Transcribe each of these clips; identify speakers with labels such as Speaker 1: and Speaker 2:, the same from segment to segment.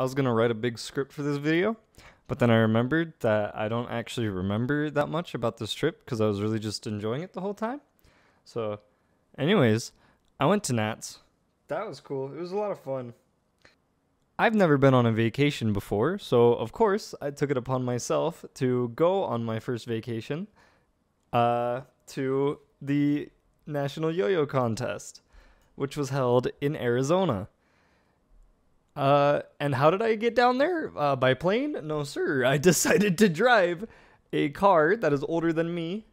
Speaker 1: I was gonna write a big script for this video, but then I remembered that I don't actually remember that much about this trip because I was really just enjoying it the whole time. So, anyways, I went to Nats. That was cool. It was a lot of fun. I've never been on a vacation before, so of course I took it upon myself to go on my first vacation uh, to the National Yo-Yo Contest, which was held in Arizona. Uh, and how did I get down there? Uh, by plane? No, sir. I decided to drive a car that is older than me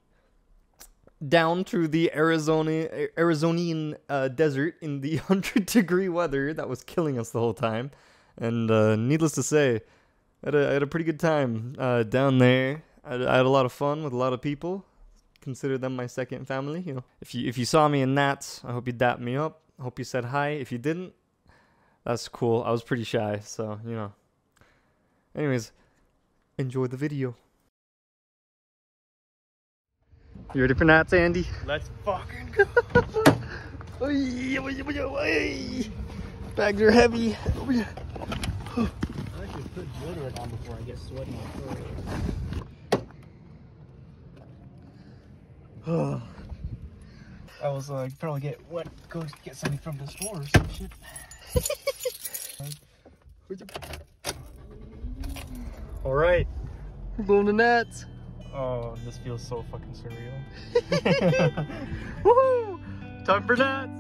Speaker 1: down to the Arizona Arizonian uh, desert in the 100 degree weather that was killing us the whole time. And uh, needless to say, I had, a, I had a pretty good time uh, down there. I had, I had a lot of fun with a lot of people. Consider them my second family. You know, if you if you saw me in that, I hope you dapped me up. I hope you said hi. If you didn't, that's cool. I was pretty shy, so you know. Anyways, enjoy the video. You ready for Nats, Andy?
Speaker 2: Let's fucking go.
Speaker 1: Bags are heavy.
Speaker 2: I should put deodorant on before I get sweaty. I was like, uh, probably get what go get something from the store or some shit.
Speaker 1: All right, we're going to Nats.
Speaker 2: Oh, this feels so fucking surreal.
Speaker 1: Woohoo! Time for Nats.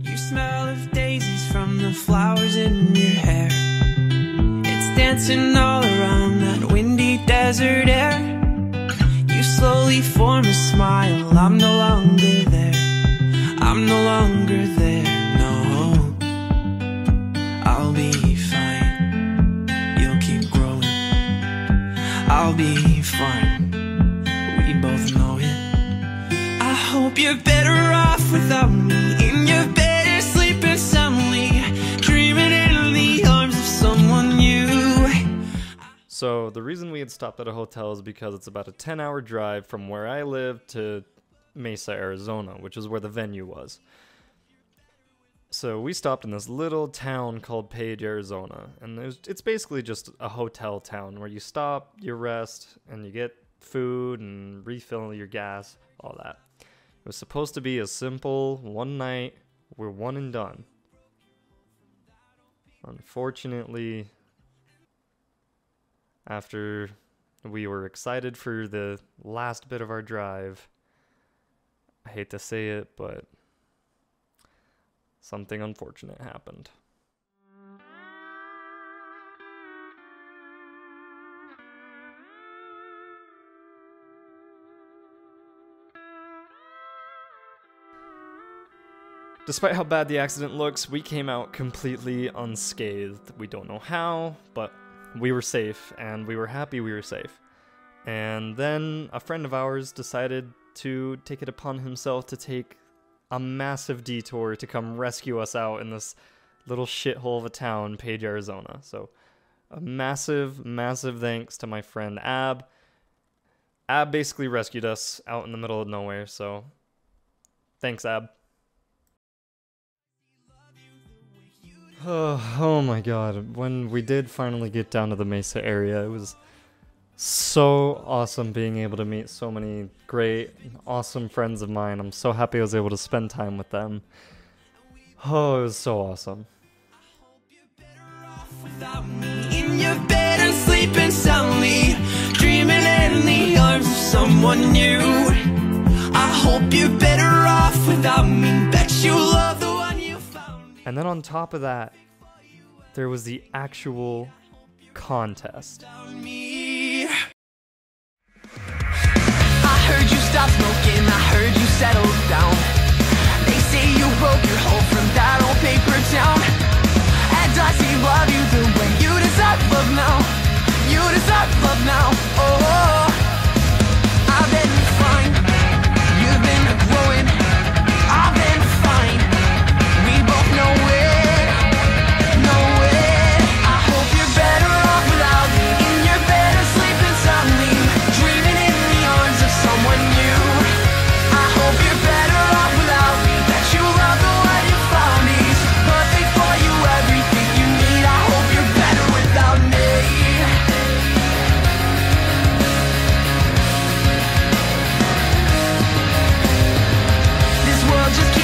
Speaker 3: You smell of daisies from the flowers in your hair. It's dancing all around that windy desert air. You slowly form a smile. I'm no longer there. I'm no longer there. You're better off without me in your bed, sleeping soundly, dreaming in the arms of someone new.
Speaker 1: So the reason we had stopped at a hotel is because it's about a 10 hour drive from where I live to Mesa, Arizona, which is where the venue was. So we stopped in this little town called Page, Arizona, and it's basically just a hotel town where you stop, you rest, and you get food and refill your gas, all that. Was supposed to be a simple one night, we're one and done. Unfortunately, after we were excited for the last bit of our drive, I hate to say it, but something unfortunate happened. Despite how bad the accident looks, we came out completely unscathed. We don't know how, but we were safe, and we were happy we were safe. And then a friend of ours decided to take it upon himself to take a massive detour to come rescue us out in this little shithole of a town, Page, Arizona. So, a massive, massive thanks to my friend Ab. Ab basically rescued us out in the middle of nowhere, so thanks, Ab. Oh, oh my god, when we did finally get down to the Mesa area, it was so awesome being able to meet so many great, awesome friends of mine. I'm so happy I was able to spend time with them. Oh, it was so awesome.
Speaker 3: In your bed and sleeping soundly, dreaming in the arms of someone new. I hope you're better off without me. Bet you
Speaker 1: and then on top of that, there was the actual contest.
Speaker 3: They say you broke your hole from that old paper town. And love you? just